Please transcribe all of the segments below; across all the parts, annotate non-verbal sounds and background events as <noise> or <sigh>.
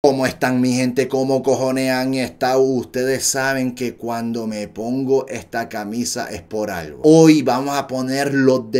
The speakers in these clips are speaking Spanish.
¿Cómo están mi gente? ¿Cómo cojones han estado? Ustedes saben que cuando me pongo esta camisa es por algo. Hoy vamos a poner los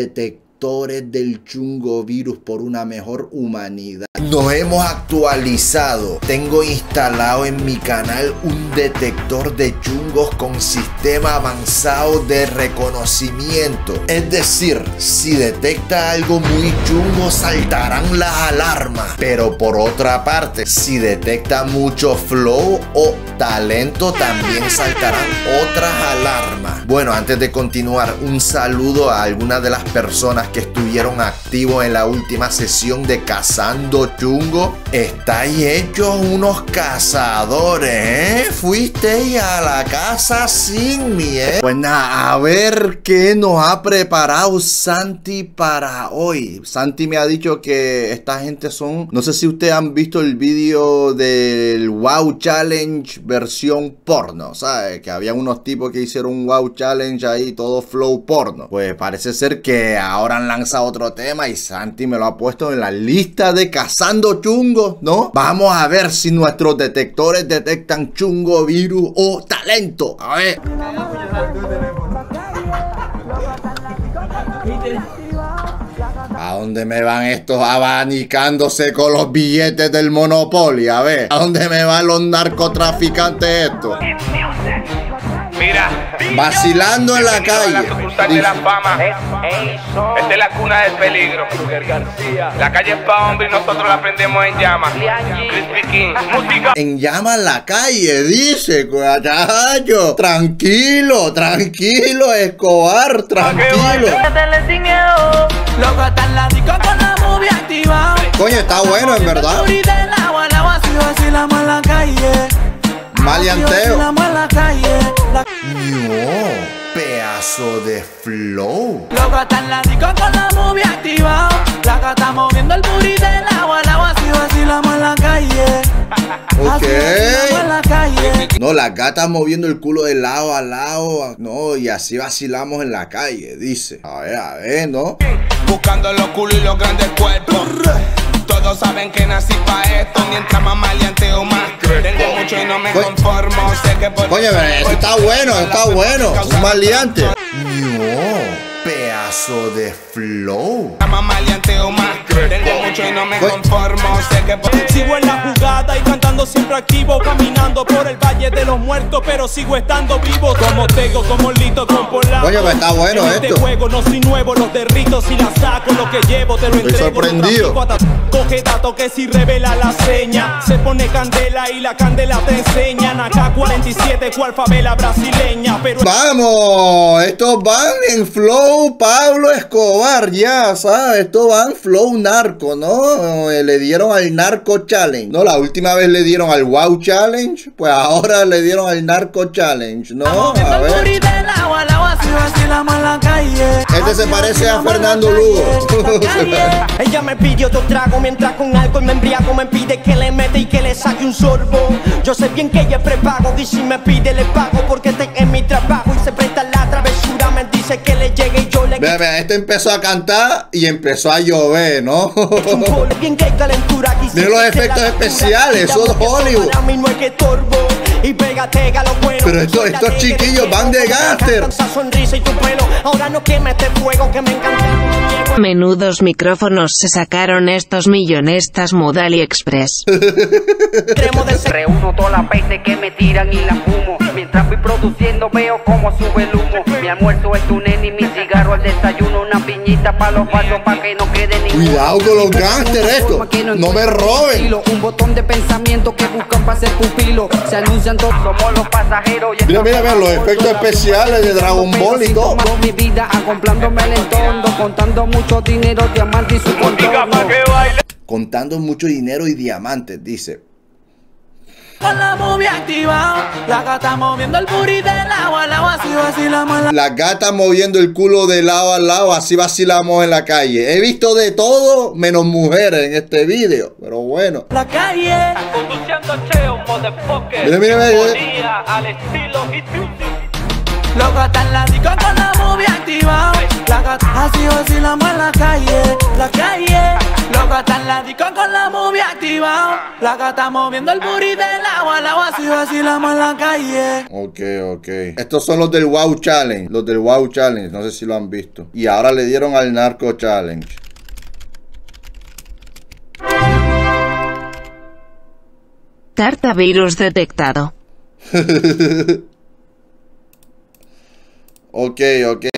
del chungo virus por una mejor humanidad. Nos hemos actualizado. Tengo instalado en mi canal un detector de chungos con sistema avanzado de reconocimiento. Es decir, si detecta algo muy chungo saltarán las alarmas. Pero por otra parte, si detecta mucho flow o talento también saltarán otras alarmas. Bueno, antes de continuar, un saludo a algunas de las personas que estuvieron activos en la última sesión de Cazando Chungo. Estáis hechos unos cazadores, ¿eh? Fuisteis a la casa sin mí, ¿eh? Pues nada, a ver qué nos ha preparado Santi para hoy. Santi me ha dicho que esta gente son... No sé si ustedes han visto el vídeo del Wow Challenge versión porno, ¿sabes? Que había unos tipos que hicieron un Wow Challenge ahí, todo flow porno. Pues parece ser que ahora han lanzado otro tema y Santi me lo ha puesto en la lista de cazando chungos, ¿no? Vamos a ver si nuestros detectores detectan chungo, virus o talento. A ver. ¿A dónde me van estos abanicándose con los billetes del Monopoly? A ver, ¿a dónde me van los narcotraficantes estos? Mira, Vacilando en la calle. La sucursal de la fama. Esta es la cuna del peligro. La calle es pa' hombre y nosotros la prendemos en llamas. En llama la calle, dice, cuachayo. Tranquilo, tranquilo, Escobar, tranquilo. Coño, está bueno, en verdad. Maleanteo. La. La- No, pedazo de flow. Loco está en la disco con la movie activa. La gata moviendo el booty del agua, el agua, si vacilamos en la calle. Ok. Así vacilamos en la calle. No, las gatas moviendo el culo de lado a lado. No, y así vacilamos en la calle, dice. A ver, a ver, ¿no? Buscando los culos y los grandes cuerpos. Todos saben que nací pa' esto. Me Coño. conformo. Sé que por Coño, pero eso está bueno, está bueno. Un maleante. No, pedazo de flow. Más maleanteo más. Tengo mucho y no me Coño. conformo. Sé que por Sigo en la jugada y cantando siempre activo Caminando por el valle de los muertos Pero sigo estando vivo Como Tego, como Lito, con Polaco Coño, pero está bueno en este esto. juego no soy nuevo Los derrito si la saco Lo que llevo te lo Estoy entrego sorprendido. Coge dato que si revela la seña Se pone candela y la candela te enseñan Acá 47 cual favela brasileña Pero Vamos, estos van en flow Pablo Escobar, ya, ¿sabes? Estos van flow narco, ¿no? Eh, Le dieron al narco challenge, ¿no? La última vez le dieron al wow challenge, pues ahora le dieron al narco challenge, ¿no? A ver. en. Este se parece a en Fernando Lugo. <laughs> Ella me pidió otro trago mientras con alcohol me embriago Me pide que le mete y que le saque un sorbo Yo sé bien que ella es prepago y si me pide le pago Porque estoy vea, este empezó a cantar y empezó a llover, ¿no? Mira los efectos especiales, eso es Hollywood. Y pégate a lo bueno Pero estos- estos chiquillos van de encanta Menudos micrófonos se sacaron estos millonestas Mood AliExpress. Extremo de ser Reúno toda la peine que me tiran y la fumo. Mientras voy produciendo veo cómo sube el humo. Mi almuerzo es un nene y mi cigarro al desayuno. Una piñita para los falsos para que no quede. Cuidado con los gángsters esto. No me roben. Un botón de pensamiento que buscan para ser pupilo. Se anuncian todos. Somos los pasajeros. y Mira, mira, mira, los efectos especiales de Dragon Ball y todo. Tomo mi vida acoplándome al entorno. Contando mucho dinero, diamante y su contorno. Contando mucho dinero y diamantes, dice. Con la movie activa. La gata moviendo el booty del agua, el agua, si vacilamos en la Las gatas moviendo el culo de lado a lado, así vacilamos en la calle. He visto de todo menos mujeres en este video, pero bueno. la calle. Conduciendo cheo, motherfucker Mira, mira, mira, al estilo Los gatas en la disco con la movie activado. La gata así vacilamos en la calle, la calle. Los gatas en la disco con la movie activado. La gata moviendo el booty del agua, al agua así vacilamos en la calle. Ok, ok. Estos son los del Wow Challenge. Los del Wow Challenge. No sé si lo han visto. Y ahora le dieron al Narco Challenge. Tartavirus detectado. <laughs> Ok, ok.